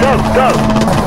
go, go!